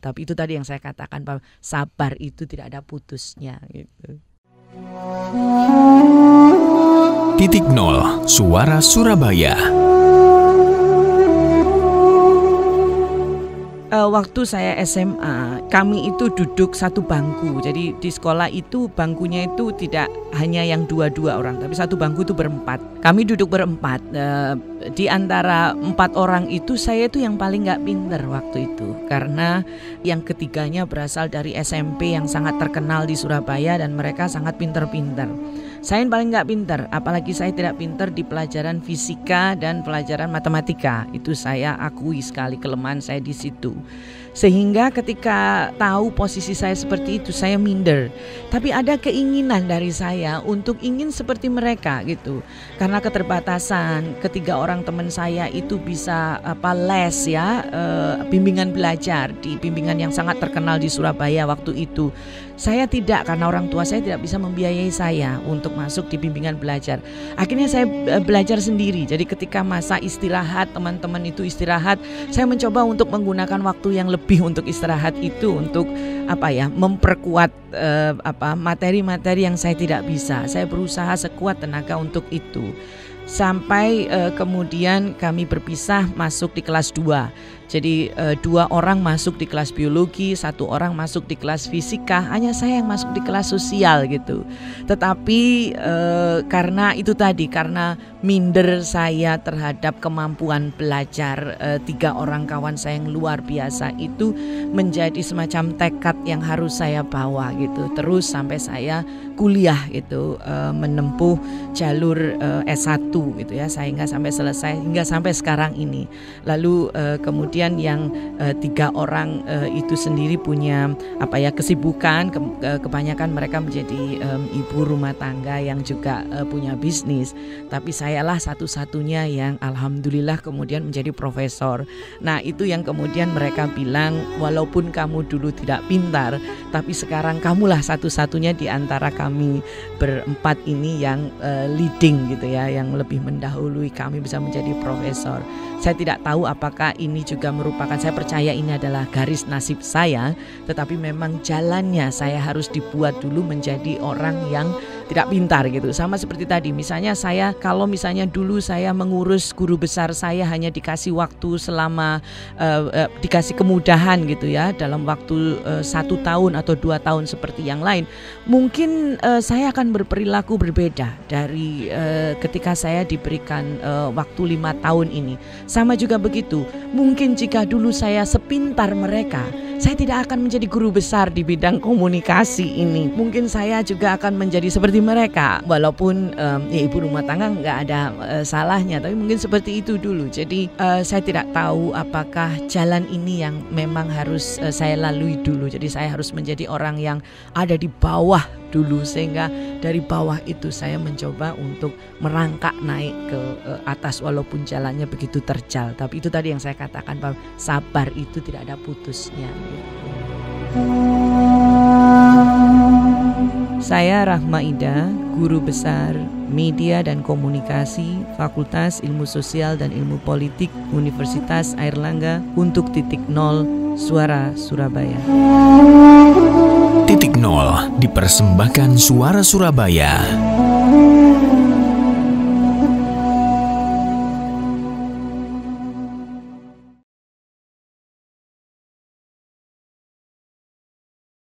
Tapi itu tadi yang saya katakan bahwa sabar itu tidak ada putusnya gitu. Titik nol, suara Surabaya. Uh, waktu saya SMA, kami itu duduk satu bangku. Jadi di sekolah itu bangkunya itu tidak hanya yang dua-dua orang, tapi satu bangku itu berempat. Kami duduk berempat. Uh, di antara empat orang itu saya itu yang paling nggak pinter waktu itu, karena yang ketiganya berasal dari SMP yang sangat terkenal di Surabaya dan mereka sangat pinter-pinter. Saya yang paling nggak pinter, apalagi saya tidak pinter di pelajaran fisika dan pelajaran matematika. Itu saya akui sekali kelemahan saya di situ. Sehingga ketika tahu posisi saya seperti itu saya minder. Tapi ada keinginan dari saya untuk ingin seperti mereka gitu. Karena keterbatasan ketiga orang teman saya itu bisa apa les ya e, bimbingan belajar di bimbingan yang sangat terkenal di Surabaya waktu itu. Saya tidak karena orang tua saya tidak bisa membiayai saya untuk masuk di bimbingan belajar. Akhirnya saya eh, belajar sendiri. Jadi ketika masa istirahat teman-teman itu istirahat, saya mencoba untuk menggunakan waktu yang lebih untuk istirahat itu untuk apa ya memperkuat uh, apa materi-materi yang saya tidak bisa. Saya berusaha sekuat tenaga untuk itu. Sampai uh, kemudian kami berpisah masuk di kelas 2 jadi e, dua orang masuk di kelas biologi, satu orang masuk di kelas fisika, hanya saya yang masuk di kelas sosial gitu. Tetapi e, karena itu tadi, karena minder saya terhadap kemampuan belajar e, tiga orang kawan saya yang luar biasa itu menjadi semacam tekad yang harus saya bawa gitu. Terus sampai saya kuliah itu e, menempuh jalur e, S1 gitu ya, sehingga sampai selesai hingga sampai sekarang ini. Lalu e, kemudian kemudian yang uh, tiga orang uh, itu sendiri punya apa ya kesibukan ke, uh, kebanyakan mereka menjadi um, ibu rumah tangga yang juga uh, punya bisnis. Tapi sayalah satu-satunya yang alhamdulillah kemudian menjadi profesor. Nah itu yang kemudian mereka bilang walaupun kamu dulu tidak pintar tapi sekarang kamulah satu-satunya di antara kami berempat ini yang uh, leading gitu ya yang lebih mendahului kami bisa menjadi profesor. Saya tidak tahu apakah ini juga merupakan saya percaya ini adalah garis nasib saya, tetapi memang jalannya saya harus dibuat dulu menjadi orang yang tidak pintar gitu. Sama seperti tadi, misalnya saya kalau misalnya dulu saya mengurus guru besar saya hanya dikasih waktu selama uh, uh, dikasih kemudahan gitu ya dalam waktu uh, satu tahun atau dua tahun seperti yang lain, mungkin uh, saya akan berperilaku berbeda dari uh, ketika saya diberikan uh, waktu lima tahun ini. Sama juga begitu, mungkin jika dulu saya sepintar mereka saya tidak akan menjadi guru besar di bidang komunikasi ini. Mungkin saya juga akan menjadi seperti mereka, walaupun um, ya ibu rumah tangga nggak ada uh, salahnya, tapi mungkin seperti itu dulu. Jadi uh, saya tidak tahu apakah jalan ini yang memang harus uh, saya lalui dulu. Jadi saya harus menjadi orang yang ada di bawah dulu sehingga dari bawah itu saya mencoba untuk merangkak naik ke uh, atas walaupun jalannya begitu terjal tapi itu tadi yang saya katakan bahwa sabar itu tidak ada putusnya saya Rahma Ida, guru besar Media dan Komunikasi Fakultas Ilmu Sosial dan Ilmu Politik Universitas Airlangga untuk titik nol Suara Surabaya dipersembahkan Suara Surabaya.